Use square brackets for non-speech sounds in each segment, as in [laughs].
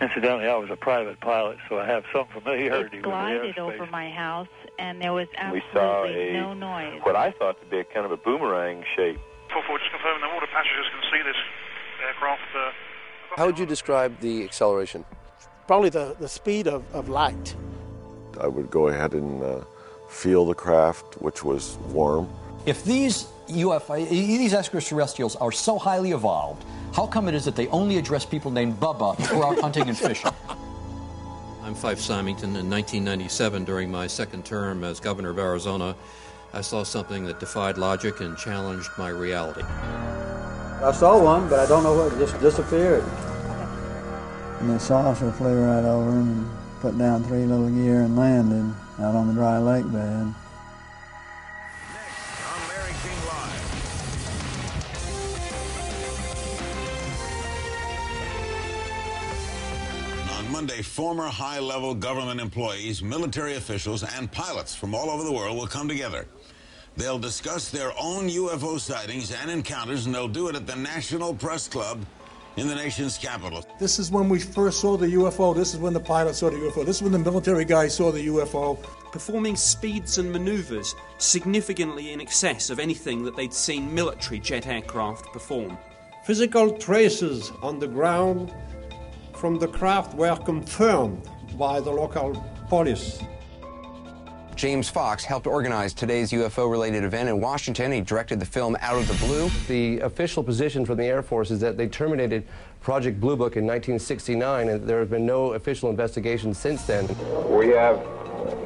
Incidentally, I was a private pilot, so I have some familiarity it glided with the over my house, and there was we saw absolutely a, no noise. what I thought to be a kind of a boomerang shape. 4-4, just confirming that all the passengers can see this aircraft. Uh, How would you describe the acceleration? Probably the, the speed of, of light. I would go ahead and uh, feel the craft, which was warm. If these UFO, these extraterrestrials are so highly evolved, how come it is that they only address people named Bubba who are out hunting and fishing? [laughs] I'm Fife Symington. In 1997, during my second term as governor of Arizona, I saw something that defied logic and challenged my reality. I saw one, but I don't know what, it just disappeared. And the saucer flew right over him and put down three little gear and landed out on the dry lake bed. On Monday, former high level government employees, military officials, and pilots from all over the world will come together. They'll discuss their own UFO sightings and encounters, and they'll do it at the National Press Club in the nation's capital. This is when we first saw the UFO. This is when the pilot saw the UFO. This is when the military guy saw the UFO. Performing speeds and maneuvers significantly in excess of anything that they'd seen military jet aircraft perform. Physical traces on the ground from the craft were confirmed by the local police. James Fox helped organize today's UFO related event in Washington. He directed the film Out of the Blue. The official position from the Air Force is that they terminated Project Blue Book in 1969, and there have been no official investigations since then. We have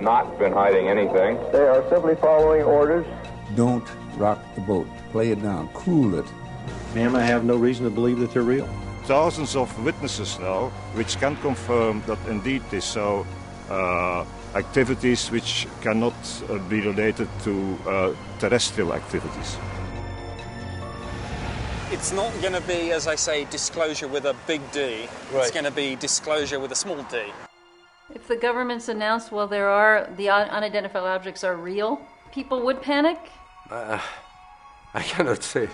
not been hiding anything. They are simply following orders. Don't rock the boat. Play it down. Cool it. Ma'am, I have no reason to believe that they're real. Thousands of witnesses now, which can confirm that indeed this so. Uh, activities which cannot uh, be related to uh, terrestrial activities. It's not going to be, as I say, disclosure with a big D. Right. It's going to be disclosure with a small d. If the government's announced, well, there are the unidentified objects are real, people would panic. Uh, I cannot say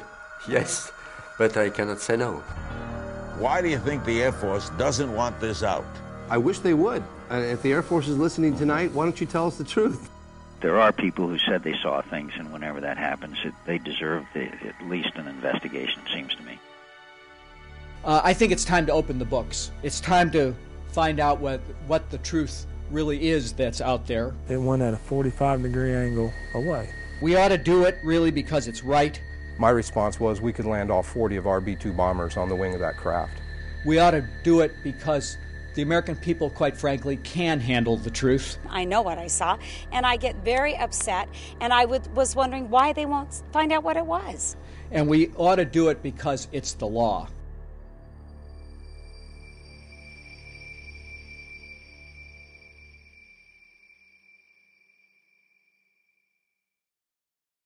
yes, but I cannot say no. Why do you think the Air Force doesn't want this out? I wish they would. Uh, if the Air Force is listening tonight, why don't you tell us the truth? There are people who said they saw things, and whenever that happens, it, they deserve the, at least an investigation, it seems to me. Uh, I think it's time to open the books. It's time to find out what, what the truth really is that's out there. It went at a 45 degree angle away. We ought to do it really because it's right. My response was we could land all 40 of our B 2 bombers on the wing of that craft. We ought to do it because the American people, quite frankly, can handle the truth. I know what I saw, and I get very upset, and I would, was wondering why they won't find out what it was. And we ought to do it because it's the law.